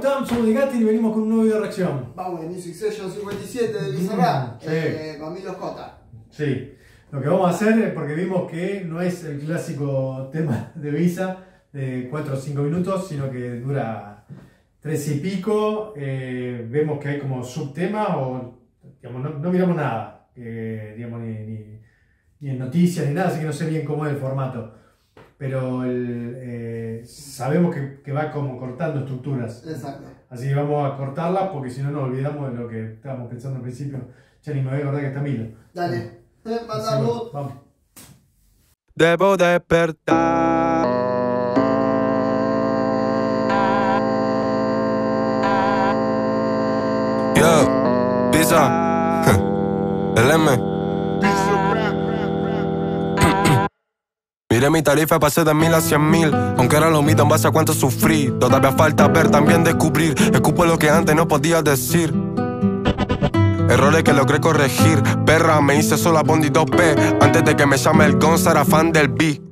están? Somos de Gatti y venimos con un nuevo video de reacción. Vamos, Music Session 57 de Bizarrap, Mm, sí. eh, Camilo J. Sí, lo que vamos a hacer es porque vimos que no es el clásico tema de Visa de 4 o 5 minutos, sino que dura 13 y pico. Eh, vemos que hay como subtemas o digamos, no, no miramos nada, eh, digamos, ni, ni- ni en noticias ni nada, así que no sé bien cómo es el formato. Pero el, eh, sabemos que, que va como cortando estructuras. Exacto. Así que vamos a cortarlas porque si no nos olvidamos de lo que estábamos pensando al principio. Ya ni me voy a acordar que está Milo. Dale, mandamos. Vamos. Debo despertar. Yo, pizza. El M. Miré mi tarifa, pasé de mil a cien mil. Aunque era lo mismo en base a cuánto sufrí. Todavía falta ver, también descubrir. Escupo lo que antes no podía decir. Errores que logré corregir. Perra, me hice sola Bondi 2P. Antes de que me llame el Gonza, era fan del B.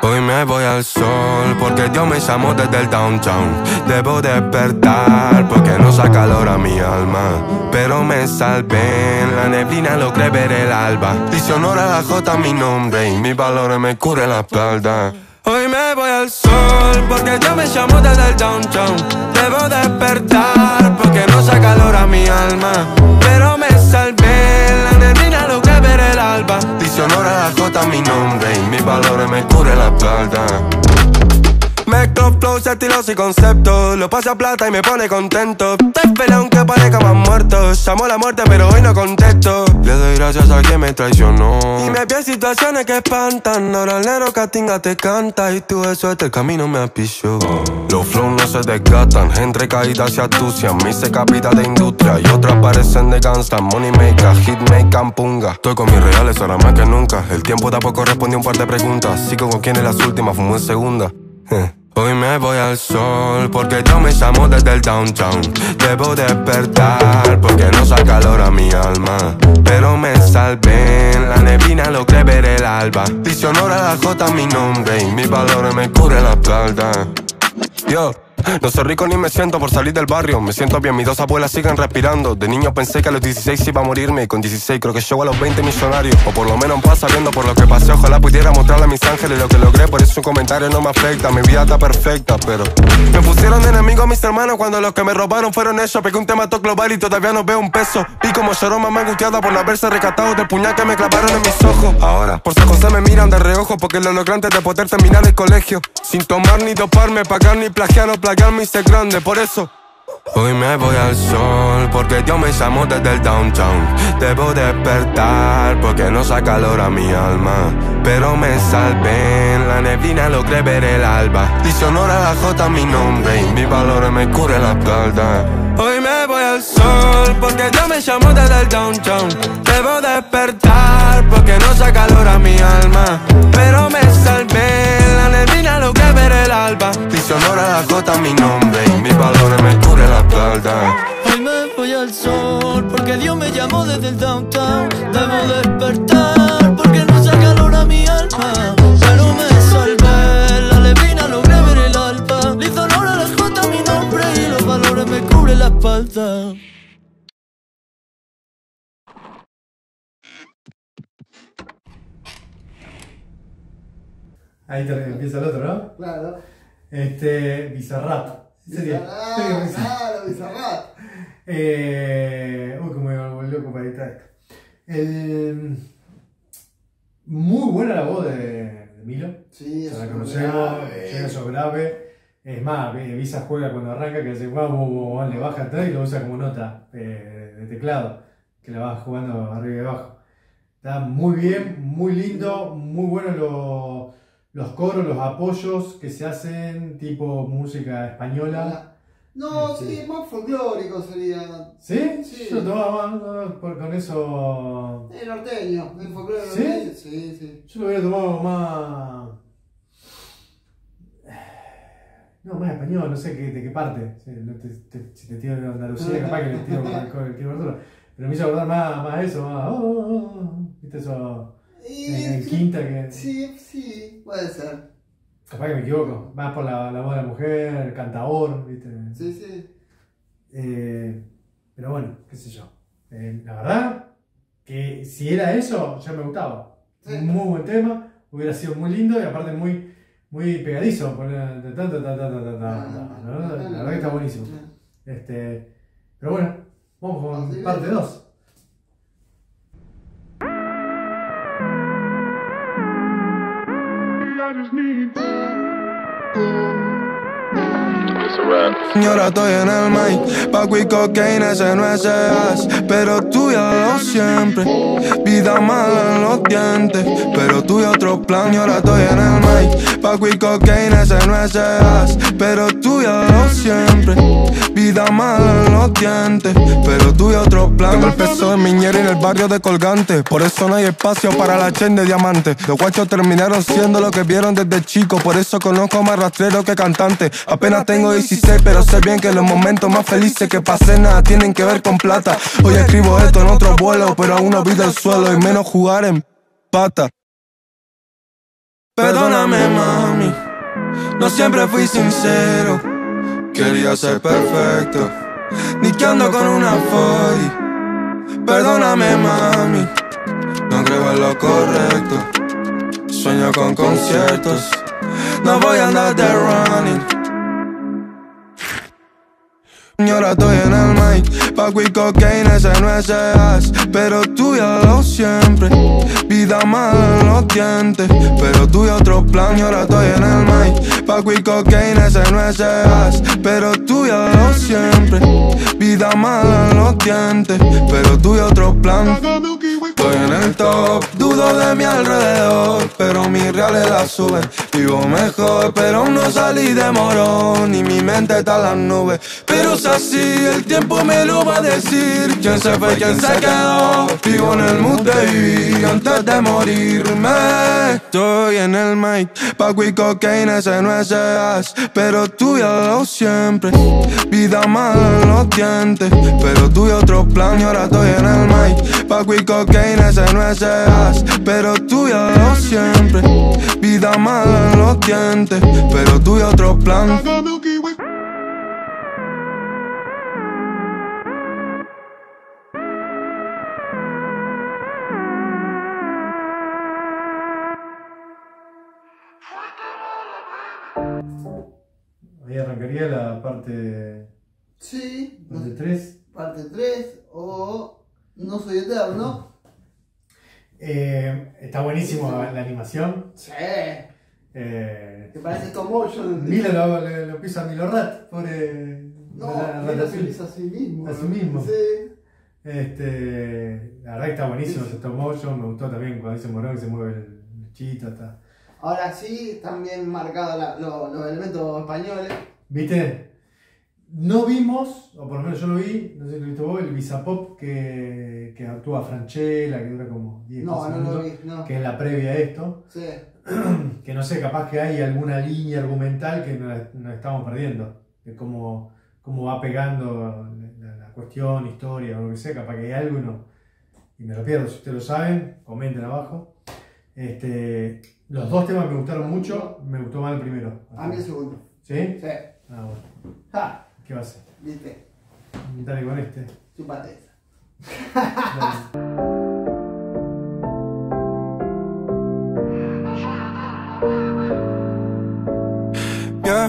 Hoy me voy al sol porque Dios me llamó desde el downtown. Debo despertar porque no saca calor a mi alma. Pero me salvé la neblina, logré ver el alba. Dice honor a la J mi nombre y mis valores me cubre la espalda. Hoy me voy al sol porque Dios me llamó desde el downtown. Debo despertar porque no saca calor a mi alma. Pero me salvé la neblina, logré ver el alba. Dice honor a la J mi nombre y mis valores me cubre la espalda. Mezclo flows, estilos y conceptos Lo pasa plata y me pone contento. Te espera aunque parezca más muerto. Llamo a la muerte pero hoy no contesto. Le doy gracias a quien me traicionó. Y me vi situaciones que espantan. Ahora el negro Catinga te canta. Y tú eso este el camino me apichó Los flows no se desgastan. Entre caídas y astucias Me hice capita de industria. Y otras parecen de gangsta. Money maker, hit maker, punga Estoy con mis reales ahora más que nunca. El tiempo tampoco respondió un par de preguntas. Sigo con quien es las últimas, fumo en segunda. Eh. Hoy me voy al sol porque yo me llamo desde el downtown. Debo despertar porque no saca calor a mi alma. Pero me salvé la neblina, logré ver el alba. Dice honor a la J mi nombre y mis valores me cubre la espalda. Yo. No soy rico ni me siento por salir del barrio. Me siento bien, mis dos abuelas siguen respirando. De niño pensé que a los 16 iba a morirme. Y con 16 creo que llego a los 20 millonarios. O por lo menos pasa viendo por lo que pasé. Ojalá pudiera mostrarle a mis ángeles lo que logré. Por eso un comentario no me afecta. Mi vida está perfecta, pero. Me pusieron de enemigo a mis hermanos cuando los que me robaron fueron ellos. Pegué un tema todo global y todavía no veo un peso. Vi como lloró mamá angustiada por no haberse rescatado del puñal que me clavaron en mis ojos. Ahora, por San José me miran de reojo porque lo logré antes de poder terminar el colegio. Sin tomar ni doparme, pagar ni plagiar o plagiar me hice grande, por eso. Hoy me voy al sol porque Dios me llamó desde el downtown. Debo despertar porque no saca calor a mi alma. Pero me salvé la neblina, logré ver el alba. Dice honor a la J mi nombre y mis valores me cubre la espalda. Hoy me voy al sol porque Dios me llamó desde el downtown. Debo despertar porque no saca calor a mi alma. Pero me salvé la neblina, logré ver el alba. Dice honor a la J mi nombre y mis valores me cubre la espalda. Hoy me voy al sol porque Dios me llamó desde el downtown. Debo despertar porque no saca calor a mi alma. Pero me salvé, la levina logré ver el alba. Le hizo honor a la J mi nombre y los valores me cubren la espalda. Ahí te empieza el otro, ¿no? Claro. Este, Bizarrap. Sería. Bizarrap, claro, Bizarrap. Eh, uy, como me volví loco para editar esto. El, muy buena la voz de, de Milo. Sí, sea, la es conocemos, llega eso grave. Es más, vi- Visa juega cuando arranca que hace guau, guau, guau, guau, le baja atrás y lo usa como nota eh, de teclado, que la va jugando arriba y abajo. Está muy bien, muy lindo, muy buenos los, los coros, los apoyos que se hacen, tipo música española. No, Este. sí, más folclórico sería. ¿Sí? Sí. Yo tomaba no, con eso. El norteño, el folclore ¿Sí? norteño. Sí, sí. Yo lo hubiera tomado más. No, más español, no sé qué, de qué parte. Si, no te, te- si te tiro de Andalucía, capaz que le tiro con, el tiro. Pero me hizo acordar más, más eso, más. oh, oh, oh, ¿Viste eso? En el quinta que... Sí, sí, puede ser. Capaz que me equivoco, más por la, la voz de la mujer, el cantador, ¿viste? Sí, sí. Eh, pero bueno, qué sé yo. Eh, la verdad, que si era eso, ya me gustaba. Un muy buen tema, hubiera sido muy lindo y aparte muy, muy pegadizo. La, verdad que está buenísimo. Este, pero bueno, vamos con parte 2. riders need. Y ahora estoy en el mic, Paco y cocaína, ese no es as Pero tú ya lo siempre, vida mala en los dientes. Pero tú y otro plan, y ahora estoy en el mic Paco y cocaína, ese no es as Pero tú ya lo siempre, vida mala en los dientes. Pero tú y otro plan. Tengo el peso de miñera en el barrio de colgante. Por eso no hay espacio para la chain de diamante. Los guachos terminaron siendo lo que vieron desde chico. Por eso conozco más rastrero que cantante Apenas tengo 16 pero sé bien que los momentos más felices que pasé nada tienen que ver con plata. Hoy escribo esto en otro vuelo pero aún no olvido el suelo y menos jugar en pata. Perdóname mami, no siempre fui sincero. Quería ser perfecto, ni con una 40 Perdóname mami, no creo en lo correcto. Sueño con conciertos, no voy a andar de running y ahora estoy en el mic, Paco y cocaína, ese no es as Pero lo siempre, vida mala en los dientes Pero tú y otro plan, y ahora estoy en el mic Paco y cocaína, ese no es as Pero lo siempre, vida mala en los dientes Pero tú y otro plan Estoy en el top, dudo de mi alrededor Pero mi realidad sube. Vivo mejor, pero aún no salí de morón. Y mi mente está en las nubes. Pero es así, el tiempo me lo va a decir. Quién se fue, quién se quedó Vivo en el mood de vivir Antes de morirme. Estoy en el mic Paco y cocaína, ese no es as Pero tú ya lo siempre. Vida mala en los dientes. Pero tú y otro plan Y ahora estoy en el mic Paco y cocaína, ese no es as Pero tú ya lo siempre Vida mala en los dientes. Pero tú y otro plan. Ahí arrancaría la parte Sí, parte sé, 3. parte 3 o No soy eterno. Eh, está buenísimo la, la animación. Sí. Eh, Que parece stop motion. Mila lo, lo, lo pisa a Milorat, pobre. No, la- la hizo a sí mismo. A sí mismo. Sí. Este, la verdad que está buenísimo ese stop motion. Me gustó también cuando dice Morón que se mueve el chito. Está. Ahora sí, también marcado la- lo- los elementos españoles. ¿Viste? No vimos, o por lo menos yo lo vi, no sé si lo viste vos, el Visapop que, que actúa Franchella, que dura como 10 No, 15 no lo vi, no. que es la previa a esto. Sí. que no sé, capaz que hay alguna línea argumental que nos, nos estamos perdiendo, de cómo, cómo va pegando la, la cuestión, historia o lo que sea, capaz que hay algo y, no, y me lo pierdo. Si ustedes lo saben, comenten abajo. Este, los dos temas me gustaron mucho, me gustó más el primero. A mí el segundo. ¿Sí? Sí. Ah, bueno. Ja, ¿Qué va a hacer? viste. Dale con este. Chupate esa.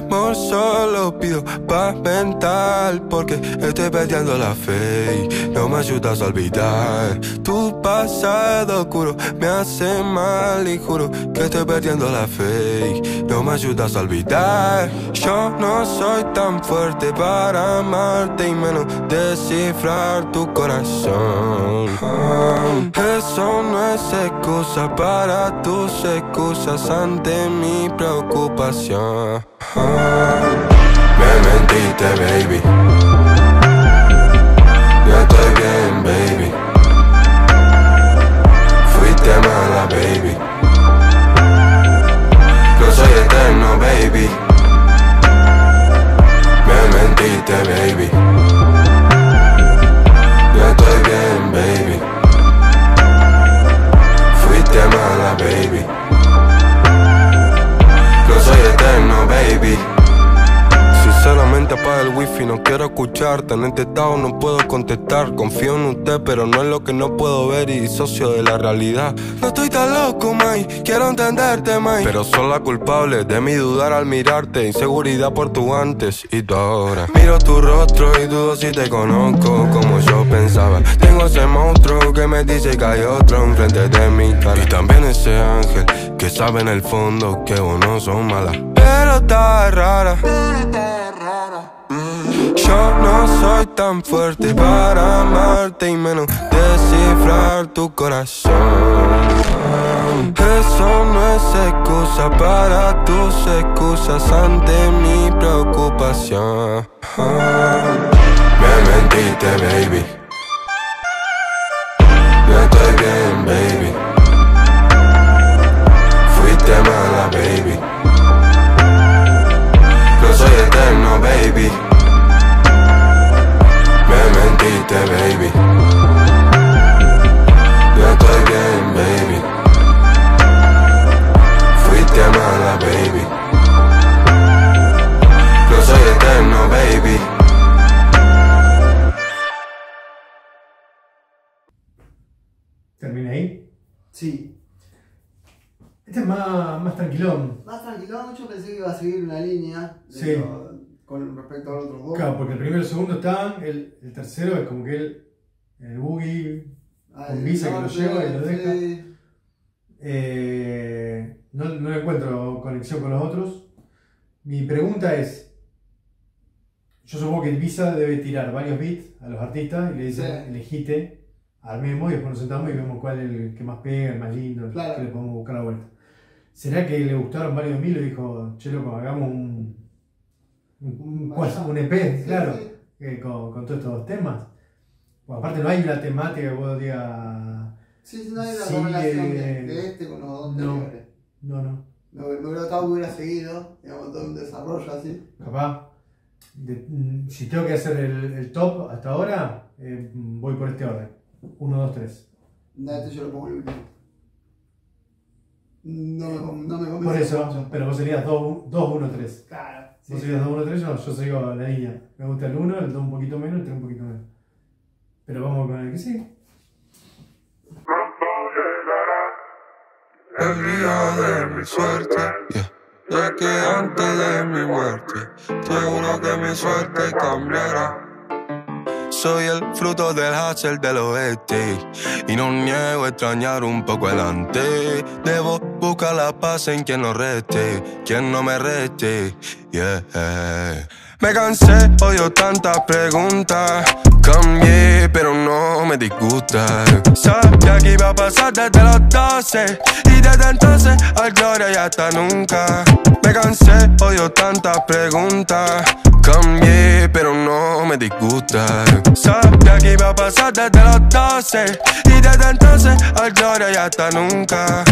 amor solo pido paz mental porque estoy perdiendo la fe y no me ayudas a olvidar. Tu pasado oscuro me hace mal y juro que estoy perdiendo la fe y no me ayudas a olvidar. Yo no soy tan fuerte para amarte y menos descifrar tu corazón. Eso no es excusa para tus excusas ante mi preocupación me mentiste, baby. Yo estoy bien, baby. Fuiste mala, baby. No soy eterno, baby. Me mentiste, baby. Yo estoy bien, baby. Fuiste mala, baby. No soy eterno, baby. Te apaga el wifi, no quiero escucharte. En este estado no puedo contestar. Confío en usted, pero no es lo que no puedo ver y socio de la realidad. No estoy tan loco, May, quiero entenderte, May. Pero son la culpable de mi dudar al mirarte. Inseguridad por tu antes y tu ahora. Miro tu rostro y dudo si te conozco como yo pensaba. Tengo ese monstruo que me dice que hay otro enfrente de mi cara. Y también ese ángel que sabe en el fondo que vos no son malas. Pero está rara. Yo no soy tan fuerte para amarte y menos descifrar tu corazón. Eso no es excusa para tus excusas ante mi preocupación. Me mentiste, baby. No estoy bien, baby. Fuiste mala, baby. No soy eterno, baby. ¿Termina ahí? Sí. Este es más, más tranquilón. Más tranquilo, yo pensé que iba a seguir una línea de Sí. lo- con respecto a los otros dos. Claro, porque el primero y el segundo están, el, el tercero es como que él, el boogie, Ah, con Visa que lo lleva y lo deja. sí. eh, no, no encuentro conexión con los otros. Mi pregunta es, yo supongo que el Visa debe tirar varios beats a los artistas y le dice, Sí. elegite, armemos y después nos sentamos y vemos cuál es el que más pega, el más lindo, el Claro. que le podemos buscar la vuelta. ¿Será que le gustaron varios mil y dijo, che loco, hagamos un, un, un- EP, Sí, claro, sí. eh, con, con todos estos temas? Bueno, aparte no hay una temática que vos digas, Sí, sí, no hay una Sí, eh, de, de este con los dos no. no, no, Me, me hubiera gustado que hubiera seguido, digamos, todo un desarrollo así. capaz, de- mm, si tengo que hacer el, el top hasta ahora, eh, voy por este orden, 1, 2, 3. No, este yo lo pongo el último. No me, no me convence Por eso, mucho. pero vos serías 2, 1, 3. Claro. sí, Vos sí. serías 2, 1, 3, yo, yo sigo la línea. Me gusta el 1, el 2 un poquito menos, el 3 un poquito menos. Pero vamos con el que sí. El día de mi suerte, yeah. ya que antes de mi muerte, seguro que mi suerte cambiará. Soy el fruto del hustle del oeste y no niego extrañar un poco el antes. Debo buscar la paz en quien no reste, quien no me reste. Yeah. Me cansé, odio tantas preguntas. Cambié, pero no me disgusta. Sabía que iba a pasar desde los 12 y desde entonces al gloria y hasta nunca. Me cansé, odio tantas preguntas. Cambié, pero no me disgusta. Sabía que iba a pasar desde los 12 y desde entonces al gloria y hasta nunca.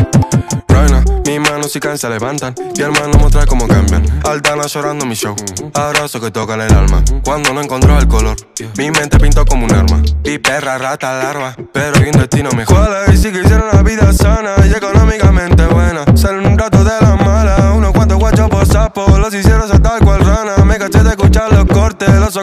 Raina, mis manos y can se levantan y hermano mostrar cómo cambian. Altana llorando mi show, abrazo que tocan el alma. Cuando no encontró el color, mi mente pintó como un arma. Y perra, rata, larva, pero hay un destino mejor. Sí que hicieron una vida sana y económicamente buena. Ser un rato de la mala, unos cuantos guachos por sapo. Los hicieron saltar cual rana. Me caché de escuchar los cortes, los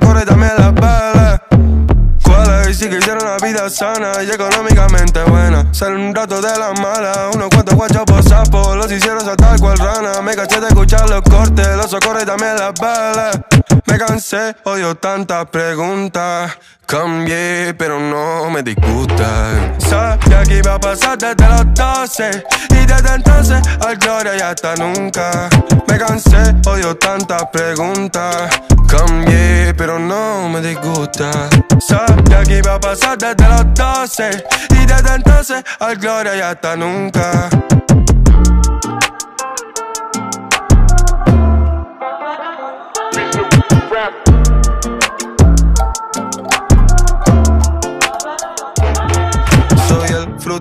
sana y económicamente buena. Ser un rato de la mala, unos cuantos guachos por sapo. Los hicieron saltar cual rana. Me caché de escuchar los cortes, los socorros y también las balas. Me cansé, odio tantas preguntas. Cambié, pero no me disgusta. Sabía que iba a pasar desde los 12 y desde entonces al gloria y hasta nunca. Me cansé, odio tantas preguntas. Cambié, pero no me disgusta. Sabía que iba a pasar desde los 12 y desde entonces al gloria y hasta nunca.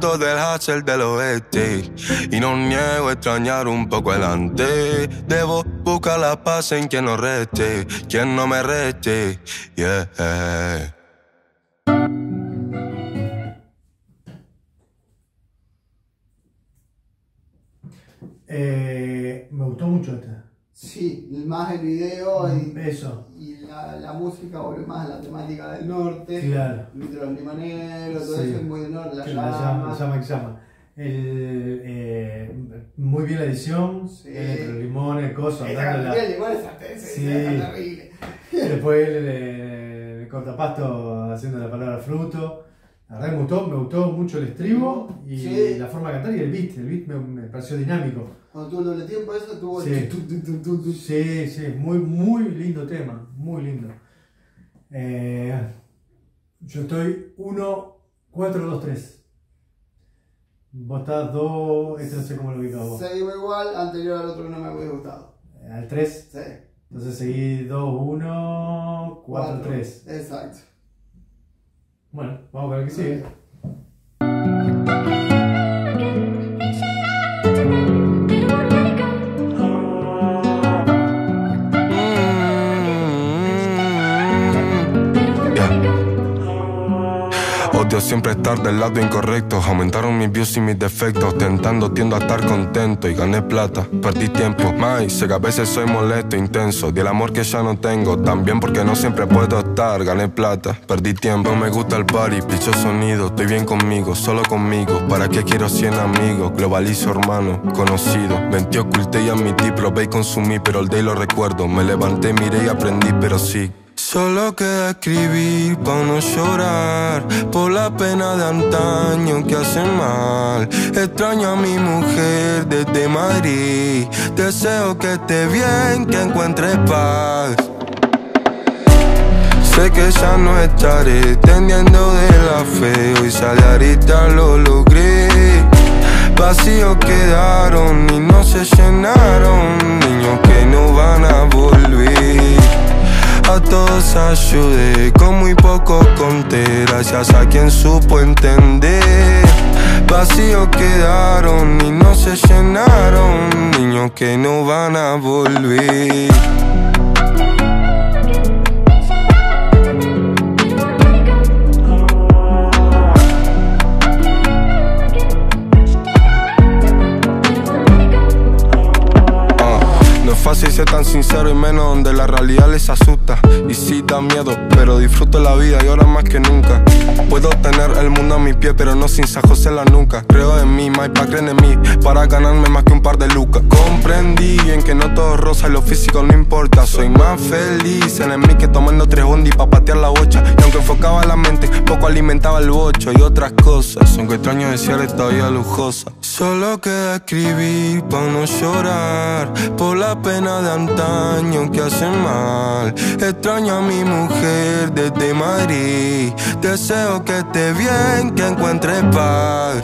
Fruto del hustle del oeste Y no niego extrañar un poco el antes Debo buscar la paz en quien no reste Quien no me reste. Yeah. Eh, me gustó mucho esta. Sí, más el video y, Eso, y la, la música vuelve más a la temática del norte. claro. El limonero, todo Sí. eso es muy del norte, la La llama, la llama que llama. El, eh, muy bien la edición, Sí. los limones, cosas, Esa dándole la- cantidad de limones hasta ese, Sí. es terrible. Después el, el, el cortapasto haciendo la palabra fruto. La verdad que me gustó, me gustó mucho el estribo y Sí. la forma de cantar y el beat. El beat me, me pareció dinámico. Cuando tuvo el doble tiempo, eso tuvo Sí. el. tu, tu, tu. Sí, sí, muy, muy lindo tema, muy lindo. Eh, yo estoy 1, 4, 2, 3. Vos estás 2, este no sé cómo lo ubicas vos. Seguimos igual, anterior al otro no me había gustado. Al 3, Sí. entonces seguí 2, 1, 4, 3. Exacto. Bueno, vamos con el que sigue. Odio siempre estar del lado incorrecto. Aumentaron mis views y mis defectos. Tentando, tiendo a estar contento. Y gané plata, perdí tiempo. Más, sé que a veces soy molesto, intenso. Di el amor que ya no tengo. También porque no siempre puedo estar. Gané plata, perdí tiempo. No me gusta el party, picho sonido. Estoy bien conmigo, solo conmigo. ¿Para qué quiero 100 amigos? Globalizo, hermano, conocido. Ventí, oculté y admití, probé y consumí. Pero el day lo recuerdo. Me levanté, miré y aprendí, pero sí. Solo queda escribir pa' no llorar Por la pena de antaño que hace mal. Extraño a mi mujer desde Madrid. Deseo que esté bien, que encuentre paz. Sé que ya no estaré tendiendo de la fe. Hoy sale ahorita lo logré. Vacíos quedaron y no se llenaron. Niños que no van a volver a todos ayudé, con muy poco conté, gracias a quien supo entender. Vacíos quedaron y no se llenaron, niños que no van a volver. Fácil ser tan sincero y menos donde la realidad les asusta. Y sí da miedo, pero disfruto la vida y ahora más que nunca. Puedo tener el mundo a mi pie, pero no sin la nunca. Creo en mí, my pa' creen en mí, para ganarme más que un par de lucas. Comprendí bien que no todo rosa y lo físico no importa. Soy más feliz en el mí que tomando tres bondi pa' patear la bocha. Y aunque enfocaba la mente, poco alimentaba el bocho y otras cosas. Aunque extraño desear esta vida lujosa. Solo queda escribir pa' no llorar por la pena de antaño que hace mal. Extraño a mi mujer desde Madrid. Deseo que esté bien, que encuentre paz.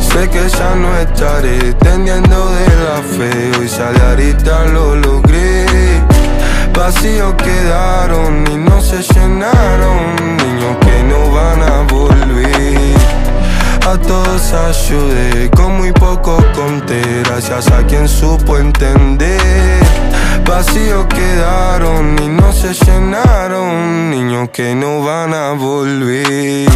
Sé que ya no estaré tendiendo de la fe. Hoy sale ahorita lo logré. Vacíos quedaron y no se llenaron. Niños que no van a volver. A todos ayudé, con muy poco conté, gracias a quien supo entender. Vacíos quedaron y no se llenaron, niños que no van a volver.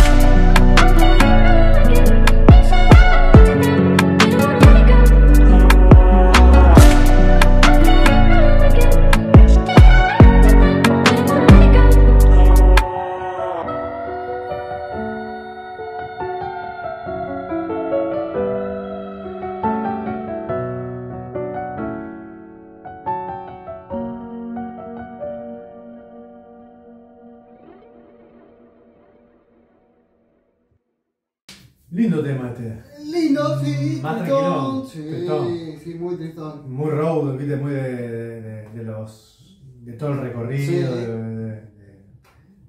Lindo tema este. Lindo, sí. Más tristón, Sí, tristón. sí, muy tristón. Muy road, viste, muy de, de- de- los. de todo el recorrido, Sí. de,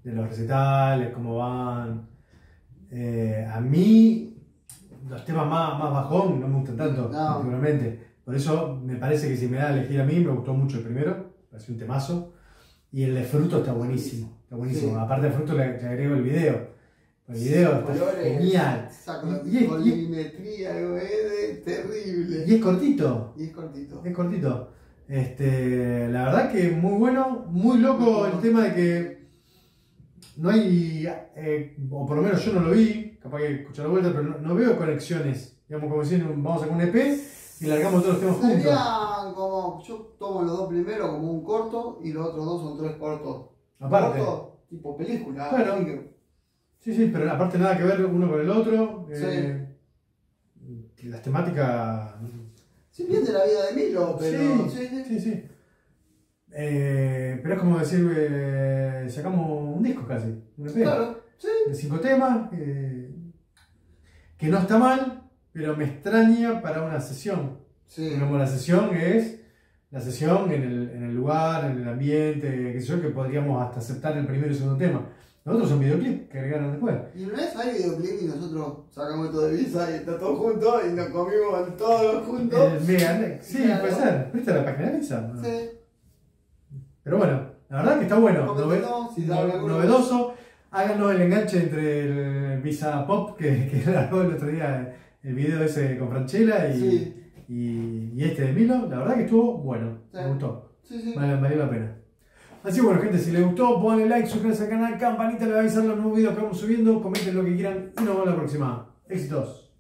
de- los recitales, cómo van. Eh, a mí, los temas más, más bajón no me gustan tanto, No. Por eso me parece que si me da a elegir a mí, me gustó mucho el primero, me pareció un temazo. Y el de fruto está buenísimo, está buenísimo. Sí. Aparte de fruto le, le agrego el video. El video está genial. Saco Y- es terrible. Y es cortito. Y es cortito. Es cortito. Este, la verdad que muy bueno, muy loco el tema de que no hay, eh, o por lo menos yo no lo vi, capaz que escuchar la vuelta, pero no, no veo conexiones. Digamos, como decir, vamos a un EP y largamos todos los temas juntos. Serían como, yo tomo los dos primeros como un corto y los otros dos son tres cortos. Aparte. Tipo película. Claro. Sí, sí, pero aparte nada que ver uno con el otro. eh, Las temáticas. Sí, bien de la vida de Milo, pero. sí, sí, sí. sí, sí. Eh, pero es como decir, eh, sacamos un disco casi, un EP Claro, sí. de cinco temas, que no está mal, pero me extraña para una sesión. Sí. Digamos, la sesión es la sesión en el, en el lugar, en el ambiente, qué sé yo, que podríamos hasta aceptar el primero y segundo tema. Los otros son videoclips que agregaron después. Y una vez hay videoclip y nosotros sacamos esto de visa y está todo junto y nos comimos todos juntos. Mega sí, Claro. puede ser. ¿Viste la página de Visa? ¿no? Sí. Pero bueno, la verdad que está bueno. Nove- si novedoso. Háganos el enganche entre el Visa Pop que, que grabó el otro día el video ese con Franchella y, Sí. y, y este de Milo. La verdad que estuvo bueno. Sí. Me gustó. Sí. Vale, valió la pena. Así bueno, gente, si les gustó, ponle like, suscríbanse al canal, campanita, le va a avisar los nuevos videos que vamos subiendo, comenten lo que quieran y nos vemos la próxima. Éxitos.